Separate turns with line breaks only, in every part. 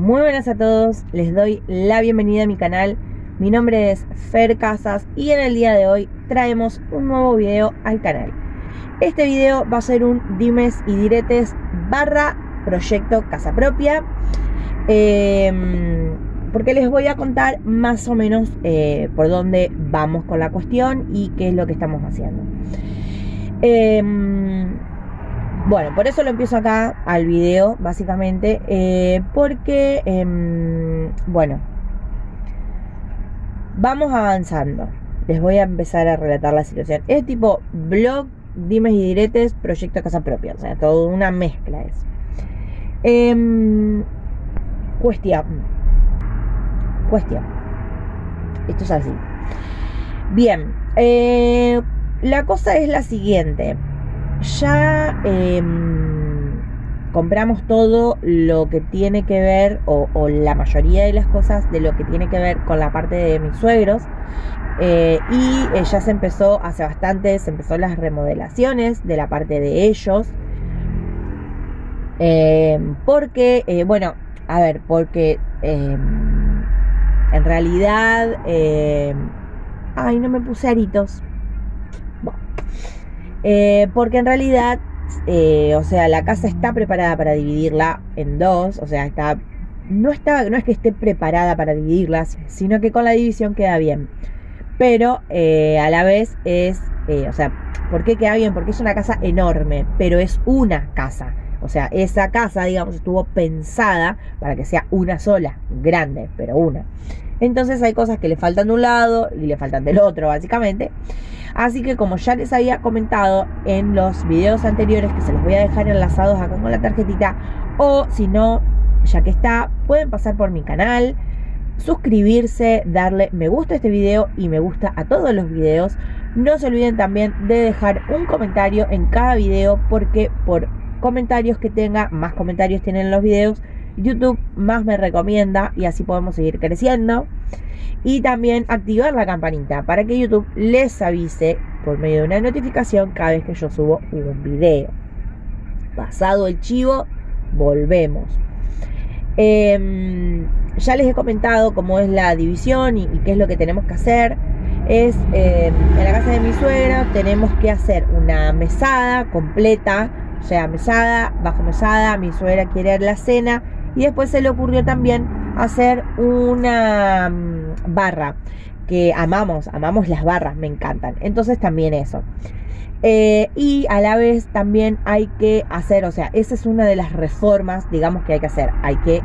Muy buenas a todos, les doy la bienvenida a mi canal. Mi nombre es Fer Casas y en el día de hoy traemos un nuevo video al canal. Este video va a ser un dimes y diretes barra proyecto casa propia. Em, porque les voy a contar más o menos eh, por dónde vamos con la cuestión y qué es lo que estamos haciendo. Em, bueno, por eso lo empiezo acá al video, básicamente, eh, porque, em, bueno, vamos avanzando. Les voy a empezar a relatar la situación. Es tipo blog, dimes y diretes, proyecto casa propia, o sea, toda una mezcla es. Em, cuestión. Cuestión. Esto es así. Bien, eh, la cosa es la siguiente ya em, compramos todo lo que tiene que ver, o, la mayoría de las cosas de lo que tiene que ver con la parte de mis suegros. Eh, y eh, ya se empezó, hace bastante, se empezó las remodelaciones de la parte de ellos. Em, porque, eh, bueno, a ver, porque em, en realidad... ay, no me puse aritos. Eh, porque en realidad, eh, o sea, la casa está preparada para dividirla en dos, o sea, está no está, no es que esté preparada para dividirlas, sino que con la división queda bien. Pero eh, a la vez es, o sea, ¿por qué queda bien? Porque es una casa enorme, pero es una casa. O sea, esa casa, digamos, estuvo pensada para que sea una sola, grande, pero una. Entonces hay cosas que le faltan de un lado y le faltan del otro, básicamente. Así que como ya les había comentado en los videos anteriores, que se los voy a dejar enlazados acá con la tarjetita, o si no, ya que está, pueden pasar por mi canal, suscribirse, darle me gusta a este video y me gusta a todos los videos. No se olviden también de dejar un comentario en cada video porque por comentarios que tenga, más comentarios tienen los videos, YouTube más me recomienda y así podemos seguir creciendo. Y también activar la campanita para que YouTube les avise por medio de una notificación cada vez que yo subo un video. Pasado el chivo, volvemos. Em, ya les he comentado cómo es la división y, qué es lo que tenemos que hacer. Es em, en la casa de mi suegra tenemos que hacer una mesada completa, o sea, mesada, bajo mesada. Mi suegra quiere la cena y después se le ocurrió también hacer una mm, barra, que amamos, amamos las barras, me encantan. Entonces también eso. Eh, y a la vez también hay que hacer, o sea, esa es una de las reformas, digamos, que hay que hacer. Hay que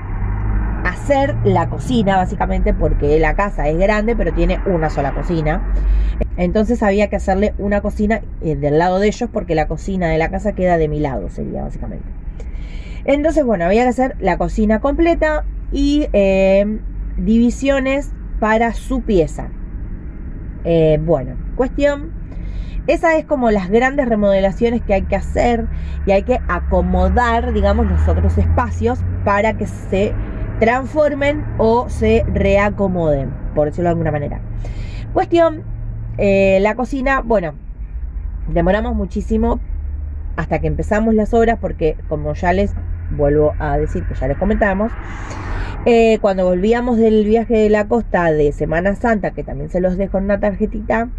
hacer la cocina, básicamente, porque la casa es grande, pero tiene una sola cocina. Entonces había que hacerle una cocina eh, del lado de ellos, porque la cocina de la casa queda de mi lado, sería básicamente. Entonces, bueno, había que hacer la cocina completa y eh, divisiones para su pieza. Eh, bueno, cuestión. Esa es como las grandes remodelaciones que hay que hacer y hay que acomodar, digamos, los otros espacios para que se transformen o se reacomoden, por decirlo de alguna manera. Cuestión, eh, la cocina, bueno, demoramos muchísimo hasta que empezamos las obras porque como ya les vuelvo a decir que ya les comentamos. Eh, cuando volvíamos del viaje de la costa de Semana Santa, que también se los dejo en una tarjetita,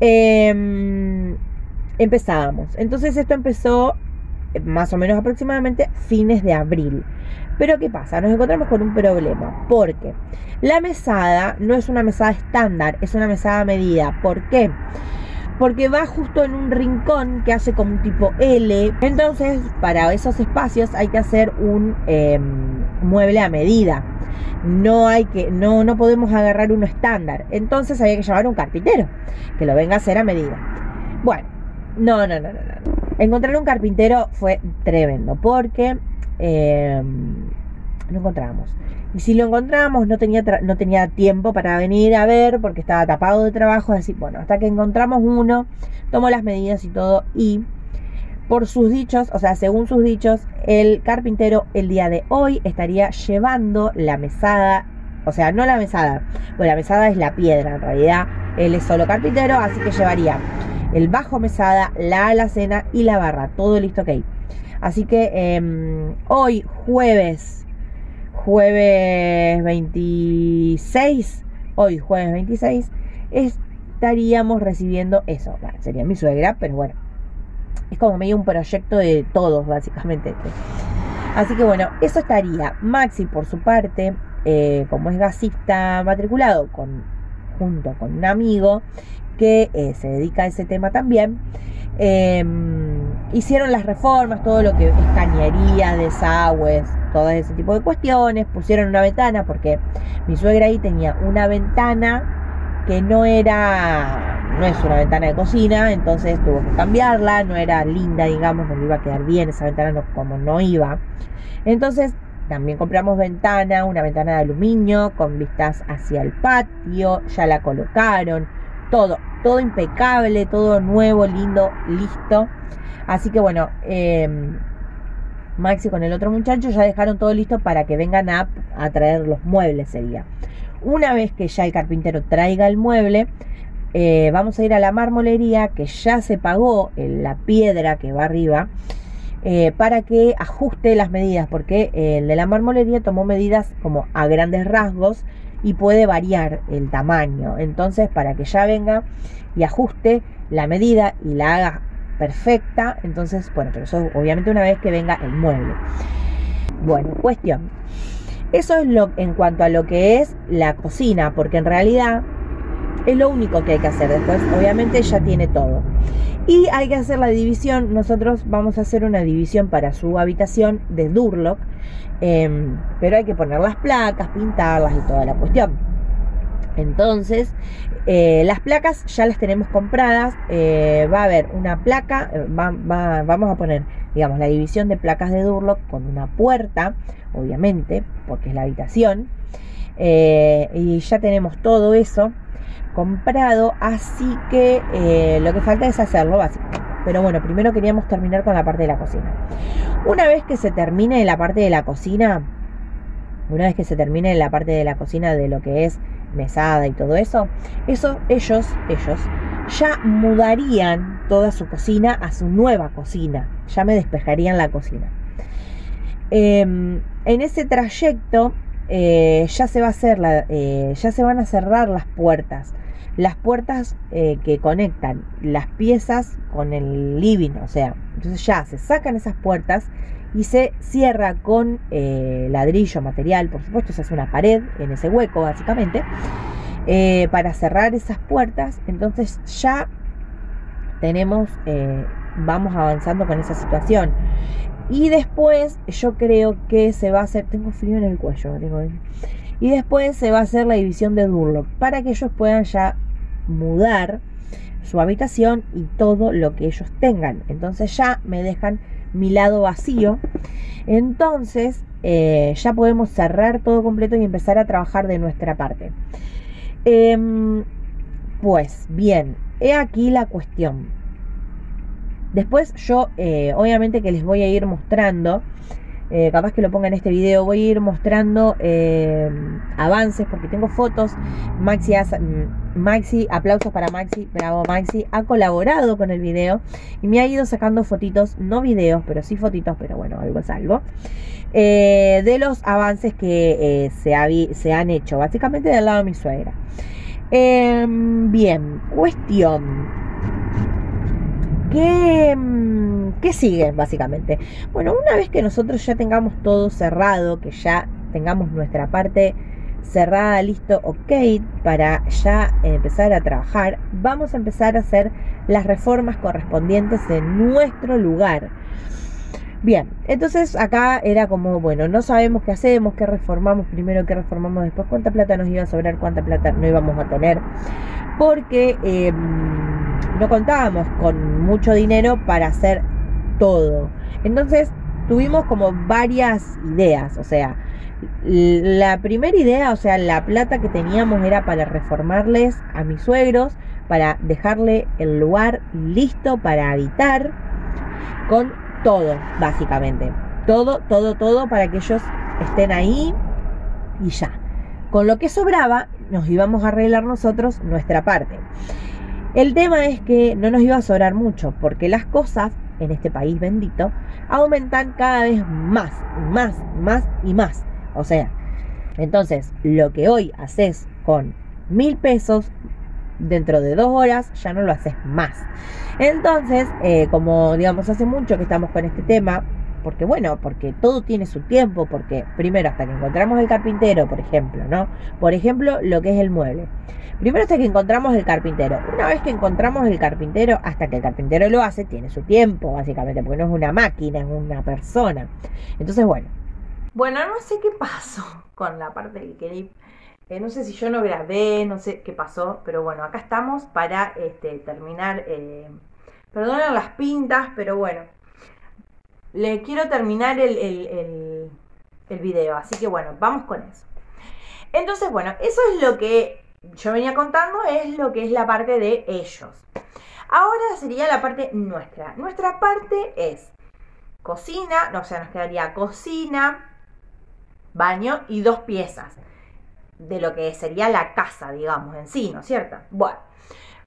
em, empezábamos. Entonces esto empezó eh, más o menos aproximadamente fines de abril. Pero ¿qué pasa? Nos encontramos con un problema, porque la mesada no es una mesada estándar, es una mesada medida. ¿Por qué? Va justo en un rincón que hace como un tipo L. Entonces, para esos espacios hay que hacer un em, mueble a medida. No hay que, no, no podemos agarrar uno estándar. Entonces había que llamar a un carpintero que lo venga a hacer a medida. Bueno, no, no, no, no, no. Encontrar un carpintero fue tremendo porque em, no encontramos. Y si lo encontramos, no tenía, no tenía tiempo para venir a ver porque estaba tapado de trabajo. Así, bueno, hasta que encontramos uno, tomó las medidas y todo. Y por sus dichos, o sea, según sus dichos, el carpintero el día de hoy estaría llevando la mesada. O sea, no la mesada, pues la mesada es la piedra en realidad. Él es solo carpintero, así que llevaría el bajo mesada, la alacena y la barra. Todo listo, ok. Así que em, hoy, jueves jueves 26, hoy jueves 26, estaríamos recibiendo eso. sería mi suegra, pero bueno, es como medio un proyecto de todos, básicamente. Así que bueno, eso estaría. Maxi, por su parte, eh, como es gasista matriculado, con, junto con un amigo que eh, se dedica a ese tema también, em, hicieron las reformas, todo lo que es cañería, desagües, todo ese tipo de cuestiones, pusieron una ventana, porque mi suegra ahí tenía una ventana que no era, no es una ventana de cocina, entonces tuvo que cambiarla, no era linda, digamos, no iba a quedar bien, esa ventana como no iba. Entonces también compramos ventana, una ventana de aluminio con vistas hacia el patio, ya la colocaron, todo, todo impecable, todo nuevo, lindo, listo. Así que bueno, eh, Maxi con el otro muchacho ya dejaron todo listo para que vengan a, traer los muebles sería. Una vez que ya el carpintero traiga el mueble, eh, vamos a ir a la marmolería que ya se pagó en la piedra que va arriba eh, para que ajuste las medidas, porque el de la marmolería tomó medidas como a grandes rasgos y puede variar el tamaño. Entonces, para que ya venga y ajuste la medida y la haga perfecta. Entonces, bueno, pero eso obviamente una vez que venga el mueble. Bueno, cuestión. Eso es lo en cuanto a lo que es la cocina, porque en realidad es lo único que hay que hacer. Después, obviamente, ya tiene todo. Y hay que hacer la división. Nosotros vamos a hacer una división para su habitación de Durlock. Em, pero hay que poner las placas, pintarlas y toda la cuestión. Entonces, eh, las placas ya las tenemos compradas. Eh, va a haber una placa, eh, vamos a poner, digamos, la división de placas de Durlock con una puerta, obviamente, porque es la habitación. y ya tenemos todo eso comprado, así que lo que falta es hacerlo básicamente. Pero bueno, primero queríamos terminar con la parte de la cocina. Una vez que se termine la parte de la cocina, una vez que se termine la parte de la cocina de lo que es mesada y todo eso, eso ellos, ellos ya mudarían toda su cocina a su nueva cocina, ya me despejarían la cocina. Em, en ese trayecto eh, ya se va a hacer la, eh, ya se van a cerrar las puertas, las puertas eh, que conectan las piezas con el living, o sea, entonces ya se sacan esas puertas y se cierra con eh, ladrillo material, por supuesto se hace una pared en ese hueco básicamente, eh, para cerrar esas puertas, entonces ya tenemos, eh, vamos avanzando con esa situación. Y después yo creo que se va a hacer, tengo frío en el cuello, y después se va a hacer la división de Durlock para que ellos puedan ya mudar su habitación y todo lo que ellos tengan. Entonces ya me dejan mi lado vacío. Entonces eh, ya podemos cerrar todo completo y empezar a trabajar de nuestra parte. Em, pues bien, he aquí la cuestión. Después yo eh, obviamente que les voy a ir mostrando eh, capaz que lo ponga en este video, voy a ir mostrando eh, avances porque tengo fotos. Maxi, mm, Maxi, aplausos para Maxi, bravo Maxi, ha colaborado con el video y me ha ido sacando fotitos, no videos, pero sí fotitos, pero bueno, algo es algo, eh, de los avances que se, se, han hecho, básicamente del lado de mi suegra. Em, bien, cuestión. ¿Qué, mm, ¿Qué sigue básicamente? Bueno, una vez que nosotros ya tengamos todo cerrado, que ya tengamos nuestra parte cerrada, listo, ok, para ya empezar a trabajar, vamos a empezar a hacer las reformas correspondientes en nuestro lugar. Bien, entonces acá era como, bueno, no sabemos qué hacemos, qué reformamos primero, qué reformamos después, cuánta plata nos iba a sobrar, cuánta plata no íbamos a tener, porque... Eh, no contábamos con mucho dinero para hacer todo. Entonces tuvimos como varias ideas, o sea, la primera idea, o sea, la plata que teníamos era para reformarles a mis suegros, para dejarle el lugar listo para habitar, con todo, básicamente. Todo, todo, todo para que ellos estén ahí y ya. Con lo que sobraba, nos íbamos a arreglar nosotros nuestra parte. El tema es que no nos iba a sobrar mucho, porque las cosas en este país bendito aumentan cada vez más, más, más y más. O sea, Entonces, lo que hoy haces con mil pesos, dentro de dos horas ya no lo haces más. Entonces, eh, como digamos, hace mucho que estamos con este tema, porque bueno, porque todo tiene su tiempo, porque primero hasta que encontramos el carpintero, por ejemplo, ¿no? Por ejemplo, lo que es el mueble. Primero hasta que encontramos el carpintero. Una vez que encontramos el carpintero, hasta que el carpintero lo hace, tiene su tiempo, básicamente, porque no es una máquina, es una persona. Entonces, bueno. Bueno, no sé qué pasó con la parte del clip. Eh, no sé si yo no grabé, no sé qué pasó, pero bueno, acá estamos para este, terminar. Eh, perdonen las pintas, pero bueno, le quiero terminar el, el, el, video, así que bueno, vamos con eso. Entonces, bueno, eso es lo que yo venía contando, es lo que es la parte de ellos. Ahora sería la parte nuestra. Nuestra parte es cocina, o sea, nos quedaría cocina, baño y dos piezas de lo que sería la casa, digamos, en sí, ¿no es cierto? Bueno,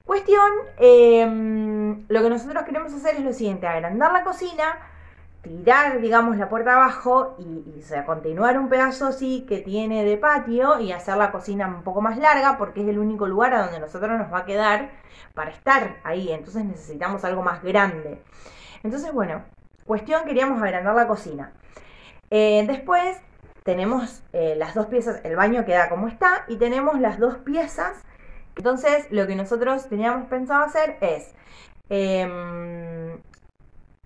cuestión, em, lo que nosotros queremos hacer es lo siguiente, agrandar la cocina, tirar, digamos, la puerta abajo y, y sea, continuar un pedazo así que tiene de patio y hacer la cocina un poco más larga porque es el único lugar a donde nosotros nos va a quedar para estar ahí. Entonces necesitamos algo más grande. Entonces, bueno, cuestión, queríamos agrandar la cocina. Eh, después tenemos eh, las dos piezas, el baño queda como está y tenemos las dos piezas. Entonces, lo que nosotros teníamos pensado hacer es... Em,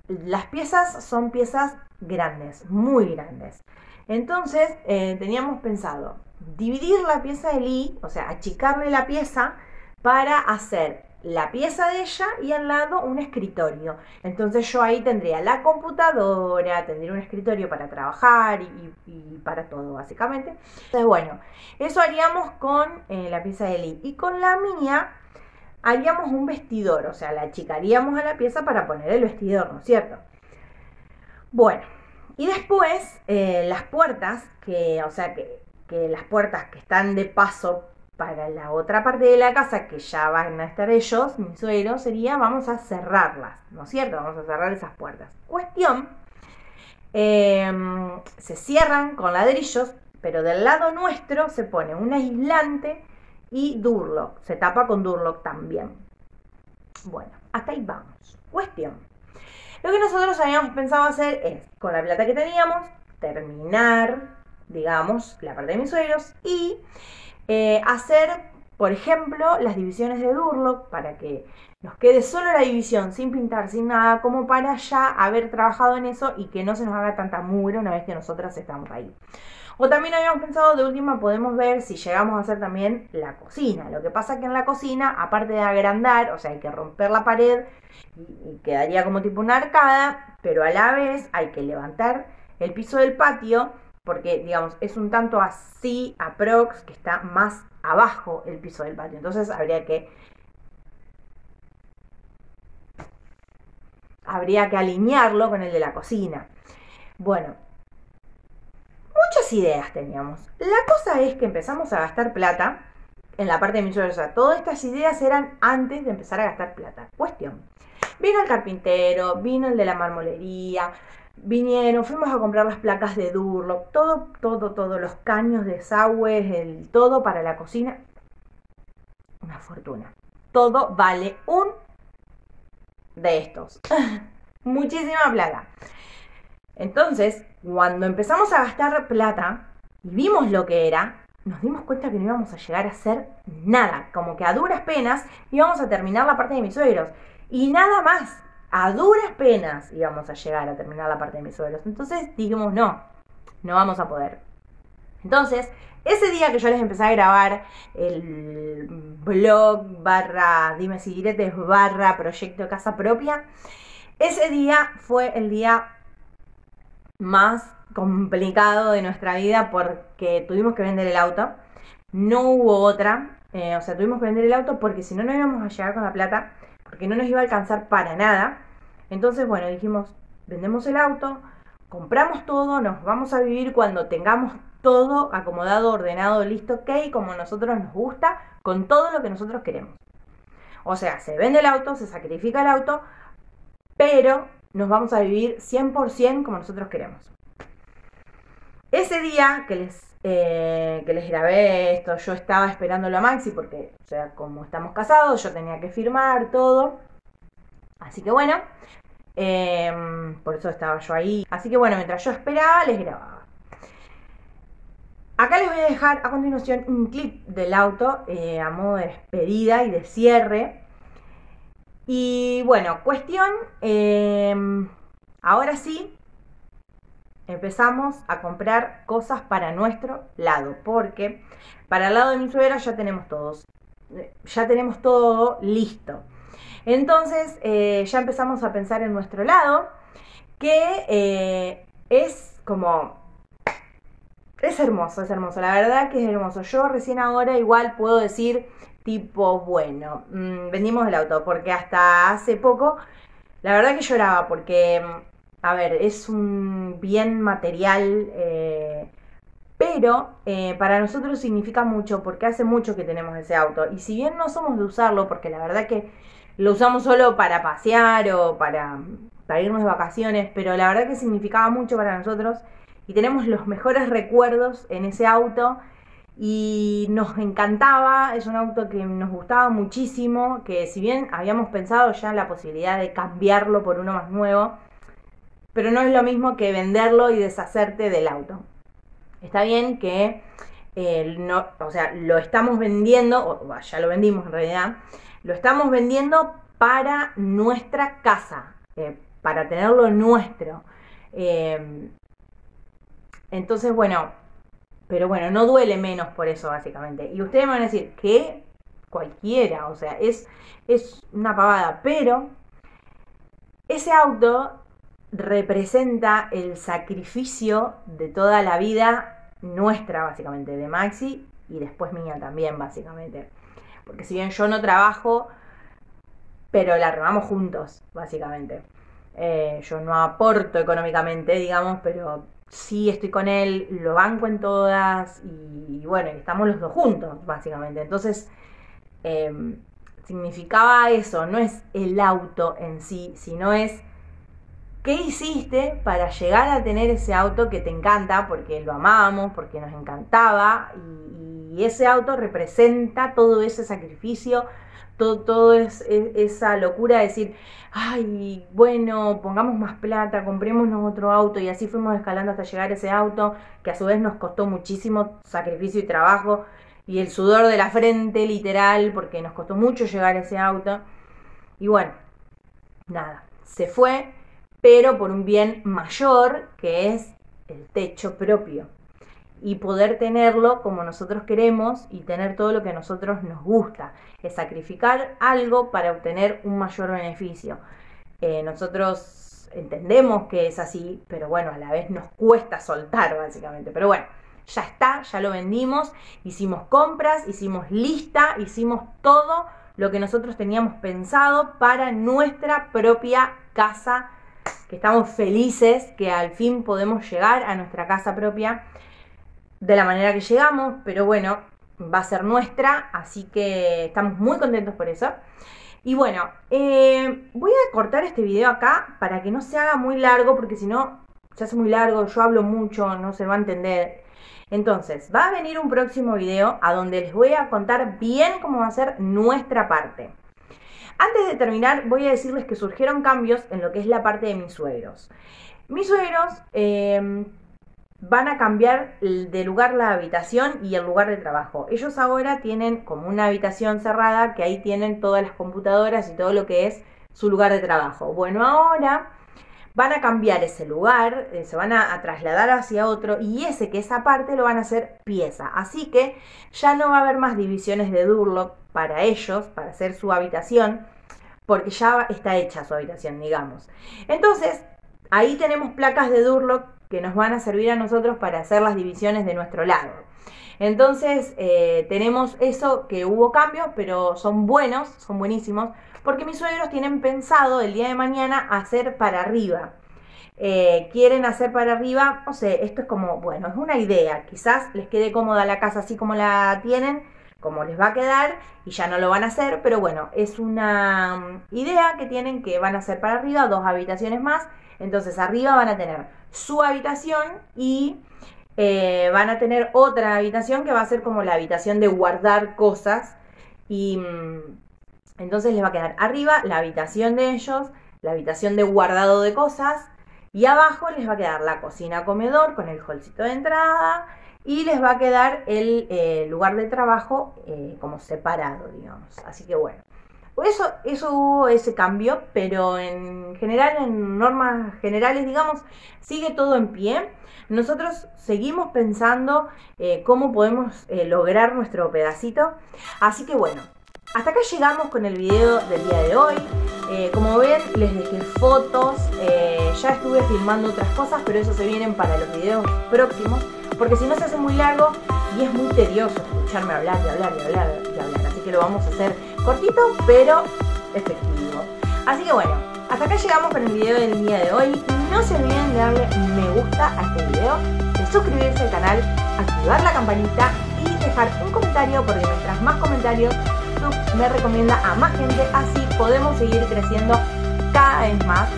las piezas son piezas grandes, muy grandes. Entonces eh, teníamos pensado dividir la pieza de Lee, o sea, achicarle la pieza para hacer la pieza de ella y al lado un escritorio. Entonces yo ahí tendría la computadora, tendría un escritorio para trabajar y, para todo, básicamente. Entonces, bueno, eso haríamos con eh, la pieza de Lee. Y con la mía haríamos un vestidor, o sea, la achicaríamos a la pieza para poner el vestidor, ¿no es cierto? Bueno, y después eh, las puertas, que, o sea, que, que las puertas que están de paso para la otra parte de la casa, que ya van a estar ellos, mi suegro, sería vamos a cerrarlas, ¿no es cierto? Vamos a cerrar esas puertas. Cuestión, em, se cierran con ladrillos, pero del lado nuestro se pone un aislante y Durlock. Se tapa con Durlock también. Bueno, hasta ahí vamos. Cuestión. Lo que nosotros habíamos pensado hacer es, con la plata que teníamos, terminar, digamos, la parte de mis suegros y eh, hacer, por ejemplo, las divisiones de Durlock para que nos quede solo la división sin pintar, sin nada, como para ya haber trabajado en eso y que no se nos haga tanta mugre una vez que nosotras estamos ahí. O también habíamos pensado, de última, podemos ver si llegamos a hacer también la cocina. Lo que pasa que en la cocina, aparte de agrandar, o sea, hay que romper la pared y, quedaría como tipo una arcada, pero a la vez hay que levantar el piso del patio, porque, digamos, es un tanto así, aprox, que está más abajo el piso del patio. Entonces habría que habría que alinearlo con el de la cocina. Bueno, ideas teníamos. La cosa es que empezamos a gastar plata en la parte de sea, todas estas ideas eran antes de empezar a gastar plata. Cuestión. Vino el carpintero, vino el de la marmolería, vinieron, fuimos a comprar las placas de Durlock, todo, todo, todo, los caños de desagües, el todo para la cocina. Una fortuna. Todo vale un de estos. Muchísima plata. Entonces, cuando empezamos a gastar plata y vimos lo que era, nos dimos cuenta que no íbamos a llegar a hacer nada, como que a duras penas íbamos a terminar la parte de mis suegros. Y nada más, a duras penas íbamos a llegar a terminar la parte de mis suegros. Entonces dijimos, no, no vamos a poder. Entonces, ese día que yo les empecé a grabar el blog barra, dime si diretes barra proyecto casa propia, ese día fue el día más complicado de nuestra vida porque tuvimos que vender el auto. No hubo otra. Eh, o sea, tuvimos que vender el auto porque si no, no íbamos a llegar con la plata, porque no nos iba a alcanzar para nada. Entonces, bueno, dijimos, vendemos el auto, compramos todo, nos vamos a vivir cuando tengamos todo acomodado, ordenado, listo, ok, como nosotros nos gusta, con todo lo que nosotros queremos. O sea, se vende el auto, se sacrifica el auto, pero nos vamos a vivir 100% como nosotros queremos. ese día que les, eh, que les grabé esto, yo estaba esperándolo a Maxi porque, o sea, como estamos casados, yo tenía que firmar todo. Así que bueno, em, por eso estaba yo ahí. Así que bueno, mientras yo esperaba, les grababa. Acá les voy a dejar a continuación un clip del auto eh, a modo de despedida y de cierre. Y bueno, cuestión, em, ahora sí, empezamos a comprar cosas para nuestro lado, porque para el lado de mi suegra ya tenemos todos, ya tenemos todo listo. Entonces eh, ya empezamos a pensar en nuestro lado, que eh, es como es hermoso, es hermoso. La verdad que es hermoso. Yo recién ahora igual puedo decir tipo, bueno, mm, vendimos el auto, porque hasta hace poco, la verdad que lloraba, porque, a ver, es un bien material, eh, pero eh, para nosotros significa mucho, porque hace mucho que tenemos ese auto. Y si bien no somos de usarlo, porque la verdad que lo usamos solo para pasear o para irnos de vacaciones, pero la verdad que significaba mucho para nosotros y tenemos los mejores recuerdos en ese auto y nos encantaba, es un auto que nos gustaba muchísimo, que si bien habíamos pensado ya en la posibilidad de cambiarlo por uno más nuevo, pero no es lo mismo que venderlo y deshacerte del auto. Está bien que eh, no, o sea, lo estamos vendiendo, o ya lo vendimos en realidad, lo estamos vendiendo para nuestra casa, eh, para tenerlo nuestro. Eh, entonces, bueno, pero bueno, no duele menos por eso, básicamente. Y ustedes me van a decir, que cualquiera, o sea, es, es una pavada, pero ese auto representa el sacrificio de toda la vida nuestra, básicamente, de Maxi y después mía también, básicamente. Porque si bien yo no trabajo, pero la remamos juntos, básicamente. Eh, yo no aporto económicamente, digamos, pero sí estoy con él, lo banco en todas y, bueno, estamos los dos juntos, básicamente. Entonces, em, significaba eso, no es el auto en sí, sino es qué hiciste para llegar a tener ese auto que te encanta, porque lo amábamos, porque nos encantaba y ese auto representa todo ese sacrificio, todo, es, esa locura de decir, ay, bueno, pongamos más plata, comprémonos otro auto y así fuimos escalando hasta llegar a ese auto que a su vez nos costó muchísimo sacrificio y trabajo y el sudor de la frente literal porque nos costó mucho llegar a ese auto. Y bueno, nada, se fue, pero por un bien mayor que es el techo propio y poder tenerlo como nosotros queremos y tener todo lo que a nosotros nos gusta. Es sacrificar algo para obtener un mayor beneficio. Eh, nosotros entendemos que es así, pero bueno, a la vez nos cuesta soltar básicamente. Pero bueno, ya está, ya lo vendimos, hicimos compras, hicimos lista, hicimos todo lo que nosotros teníamos pensado para nuestra propia casa, que estamos felices que al fin podemos llegar a nuestra casa propia de la manera que llegamos, pero bueno, va a ser nuestra, así que estamos muy contentos por eso. Y bueno, eh, voy a cortar este video acá para que no se haga muy largo, porque si no, se hace muy largo, yo hablo mucho, no se va a entender. Entonces, va a venir un próximo video a donde les voy a contar bien cómo va a ser nuestra parte. Antes de terminar, voy a decirles que surgieron cambios en lo que es la parte de mis suegros. Mis suegros eh, van a cambiar de lugar la habitación y el lugar de trabajo. Ellos ahora tienen como una habitación cerrada que ahí tienen todas las computadoras y todo lo que es su lugar de trabajo. Bueno, ahora van a cambiar ese lugar, eh, se van a, trasladar hacia otro y ese que es aparte lo van a hacer pieza. Así que ya no va a haber más divisiones de Durlock para ellos, para hacer su habitación, porque ya está hecha su habitación, digamos. Entonces, ahí tenemos placas de Durlock que nos van a servir a nosotros para hacer las divisiones de nuestro lado. Entonces eh, tenemos eso que hubo cambios, pero son buenos, son buenísimos, porque mis suegros tienen pensado el día de mañana hacer para arriba. Eh, quieren hacer para arriba, no sé, esto es como, bueno, es una idea, quizás les quede cómoda la casa así como la tienen, como les va a quedar y ya no lo van a hacer, pero bueno, es una mm, idea que tienen que van a hacer para arriba, dos habitaciones más, entonces arriba van a tener su habitación y eh, van a tener otra habitación que va a ser como la habitación de guardar cosas. Y mm, entonces les va a quedar arriba la habitación de ellos, la habitación de guardado de cosas. Y abajo les va a quedar la cocina comedor con el holcito de entrada. Y les va a quedar el eh, lugar de trabajo eh, como separado, digamos. Así que bueno. Eso, eso hubo ese cambio, pero en general, en normas generales, digamos, sigue todo en pie. Nosotros seguimos pensando eh, cómo podemos eh, lograr nuestro pedacito. Así que bueno, hasta acá llegamos con el video del día de hoy. Eh, como ven, les dejé fotos. ya estuve filmando otras cosas, pero eso se vienen para los videos próximos. Porque si no se hace muy largo y es muy tedioso escucharme hablar y hablar y hablar y hablar. Así que lo vamos a hacer cortito, pero efectivo. Así que bueno, hasta acá llegamos con el video del día de hoy. No se olviden de darle me gusta a este video, de suscribirse al canal, activar la campanita y dejar un comentario porque mientras más comentarios YouTube me recomienda a más gente, así podemos seguir creciendo cada vez más.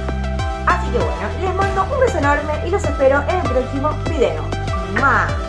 Así que bueno, les mando un beso enorme y los espero en el próximo video. ¡Más!